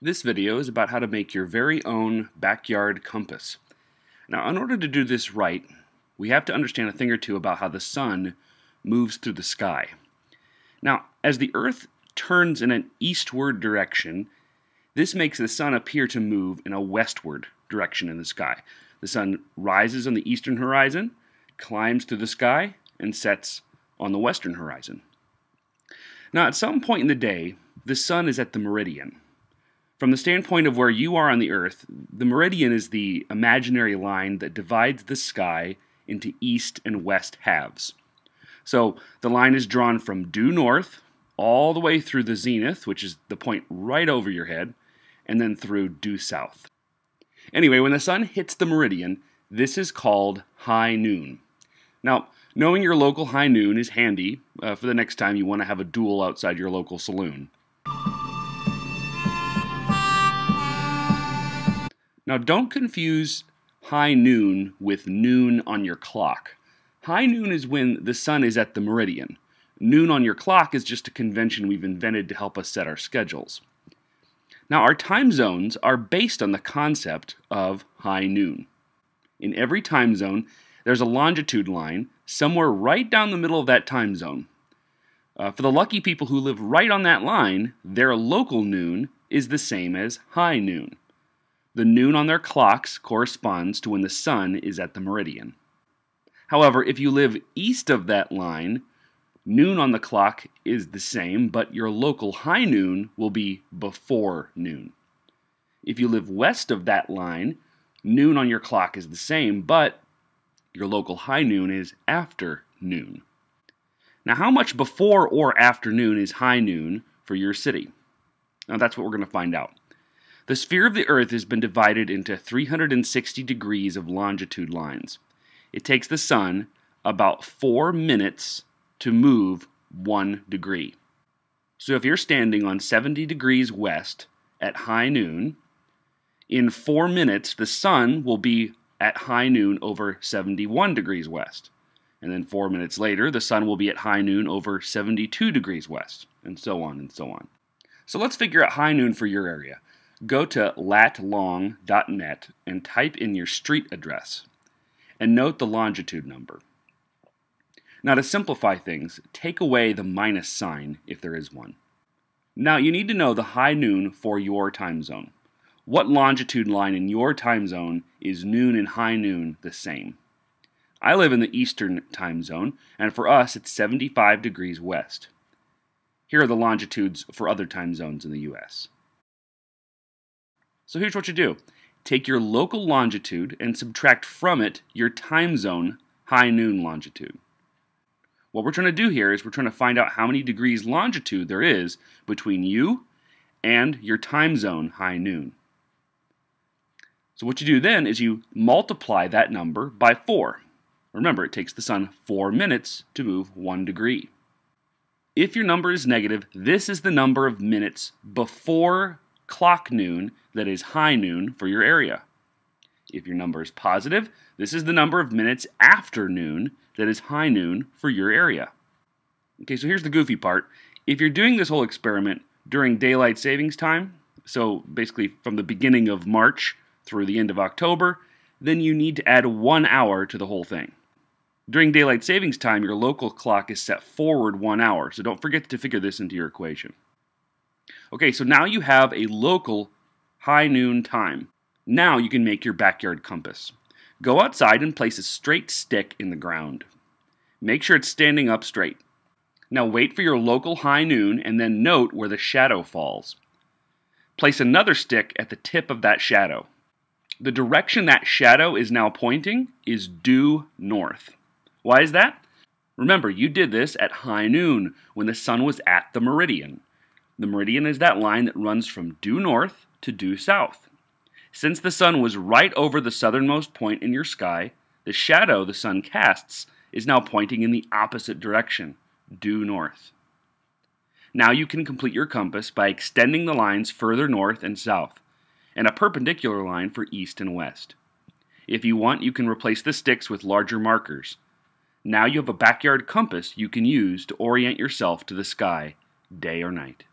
This video is about how to make your very own backyard compass. Now, in order to do this right, we have to understand a thing or two about how the sun moves through the sky. Now, as the Earth turns in an eastward direction, this makes the sun appear to move in a westward direction in the sky. The sun rises on the eastern horizon, climbs through the sky, and sets on the western horizon. Now, at some point in the day, the sun is at the meridian. From the standpoint of where you are on the Earth, the meridian is the imaginary line that divides the sky into east and west halves. So the line is drawn from due north all the way through the zenith, which is the point right over your head, and then through due south. Anyway, when the sun hits the meridian, this is called high noon. Now, knowing your local high noon is handy uh, for the next time you want to have a duel outside your local saloon. Now, don't confuse high noon with noon on your clock. High noon is when the sun is at the meridian. Noon on your clock is just a convention we've invented to help us set our schedules. Now, our time zones are based on the concept of high noon. In every time zone, there's a longitude line somewhere right down the middle of that time zone. Uh, for the lucky people who live right on that line, their local noon is the same as high noon. The noon on their clocks corresponds to when the sun is at the meridian. However, if you live east of that line, noon on the clock is the same, but your local high noon will be before noon. If you live west of that line, noon on your clock is the same, but your local high noon is after noon. Now, how much before or after noon is high noon for your city? Now, that's what we're going to find out. The sphere of the Earth has been divided into 360 degrees of longitude lines. It takes the Sun about four minutes to move one degree. So if you're standing on 70 degrees west at high noon, in four minutes the Sun will be at high noon over 71 degrees west. And then four minutes later, the sun will be at high noon over 72 degrees west, and so on and so on. So let's figure out high noon for your area go to latlong.net and type in your street address and note the longitude number. Now, to simplify things, take away the minus sign if there is one. Now, you need to know the high noon for your time zone. What longitude line in your time zone is noon and high noon the same? I live in the eastern time zone, and for us it's 75 degrees west. Here are the longitudes for other time zones in the U.S. So here's what you do. Take your local longitude and subtract from it your time zone high noon longitude. What we're trying to do here is we're trying to find out how many degrees longitude there is between you and your time zone high noon. So what you do then is you multiply that number by 4. Remember, it takes the sun 4 minutes to move 1 degree. If your number is negative, this is the number of minutes before clock noon that is high noon for your area. If your number is positive, this is the number of minutes after noon that is high noon for your area. Okay, so here's the goofy part. If you're doing this whole experiment during daylight savings time, so basically from the beginning of March through the end of October, then you need to add one hour to the whole thing. During daylight savings time, your local clock is set forward one hour, so don't forget to figure this into your equation. Okay, so now you have a local high noon time. Now you can make your backyard compass. Go outside and place a straight stick in the ground. Make sure it's standing up straight. Now wait for your local high noon and then note where the shadow falls. Place another stick at the tip of that shadow. The direction that shadow is now pointing is due north. Why is that? Remember, you did this at high noon when the sun was at the meridian. The meridian is that line that runs from due north to due south. Since the sun was right over the southernmost point in your sky, the shadow the sun casts is now pointing in the opposite direction, due north. Now you can complete your compass by extending the lines further north and south, and a perpendicular line for east and west. If you want, you can replace the sticks with larger markers. Now you have a backyard compass you can use to orient yourself to the sky, day or night.